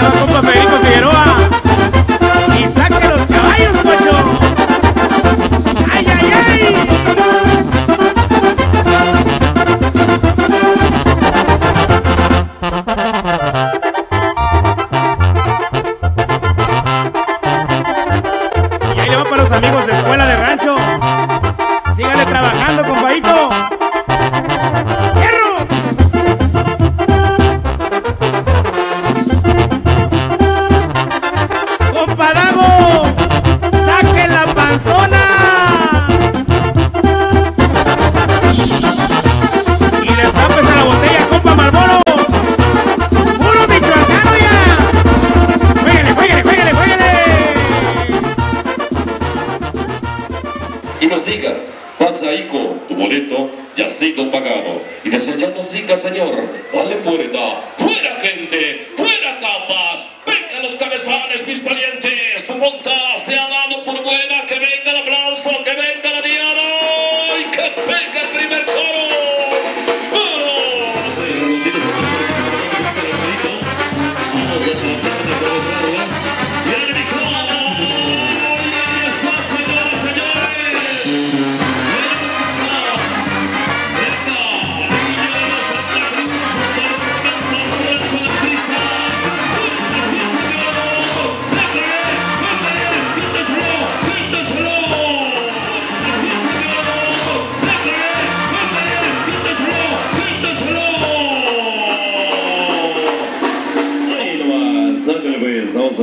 le va Federico Figueroa. Y saque los caballos, cocho. ¡Ay, ay, ay! Y ahí le va para los amigos de Escuela de Rancho. Síganle trabajando, compadito. ¡Saque la panzona! Y destápese la botella, compa Marlboro. ¡Puro michoacano ya! ¡Juégale, juégale, juégale, juégale! y nos digas, pasa hijo, tu boleto ya ha sido pagado. Y desde allá nos digas, Señor, vale puerta, fuera gente, fuera capas, vengan los cabezones, mis valientes,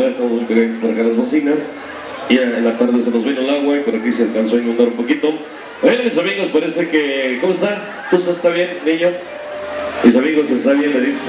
Estamos muy pegados para acá las bocinas. Y en la tarde se nos vino el agua y por aquí se alcanzó a inundar un poquito. Bueno, mis amigos, parece que. ¿Cómo está? ¿Tú está bien, niño? Mis amigos, está bien, Edith.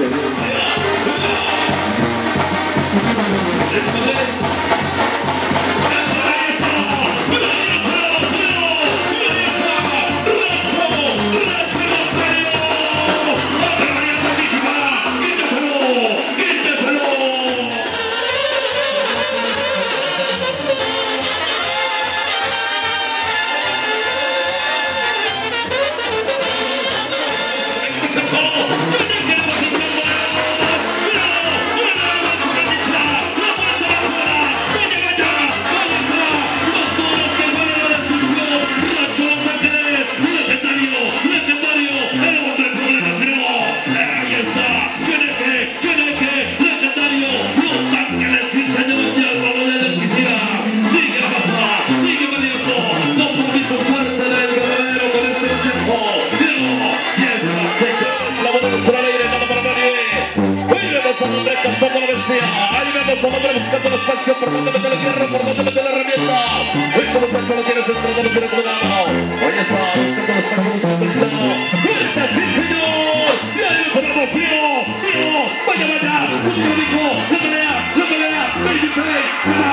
Vemos a hombre buscando el espacio por donde mete el hierro, por donde mete la herramienta. Este muchacho lo tiene centrado, lo tiene colgado. Ahí está, buscando el espacio, buscando el plano. ¡Fuerte, sí, señor! ¡Y lo tenemos, Diego! ¡Diego! ¡Vaya, vaya! ¡Busca rico! ¡La pelea! ¡La pelea! ¡23!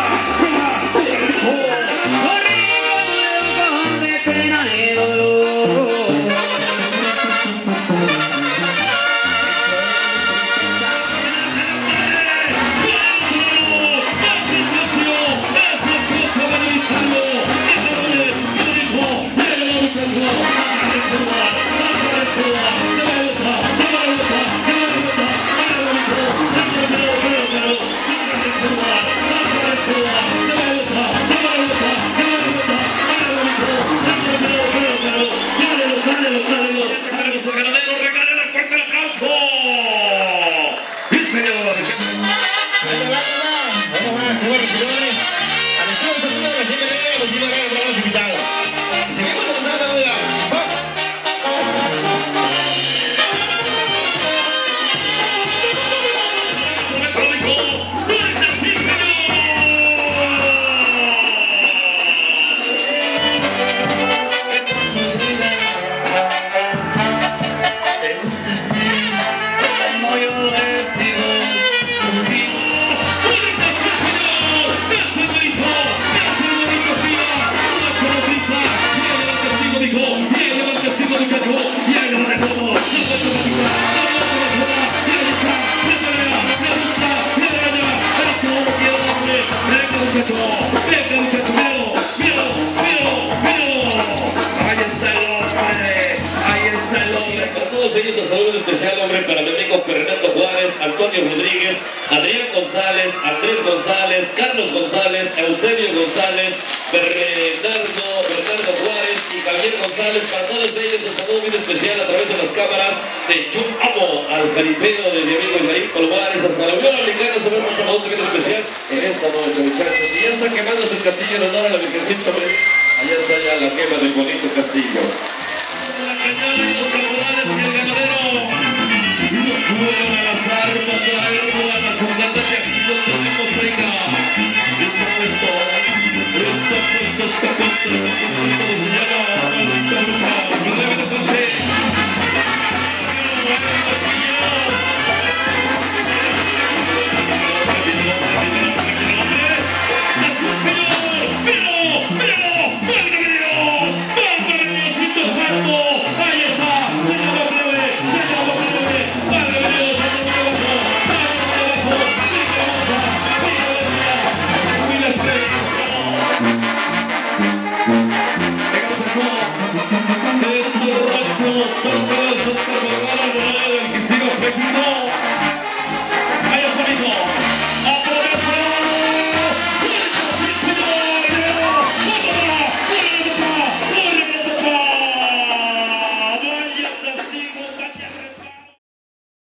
is this? Rodríguez, Adrián González. González, Carlos González, Eusebio González, Bernardo, Bernardo Juárez y Javier González. Para todos ellos un saludo muy especial a través de las cámaras de Yo Amo al jaripeo de mi amigo Ibrahim Palomares. Hasta la Unión Americana se va a saludo también especial en esta noche, muchachos. Y ya está quemándose el castillo en honor a la Virgencita. Allá está ya la quema del bonito castillo.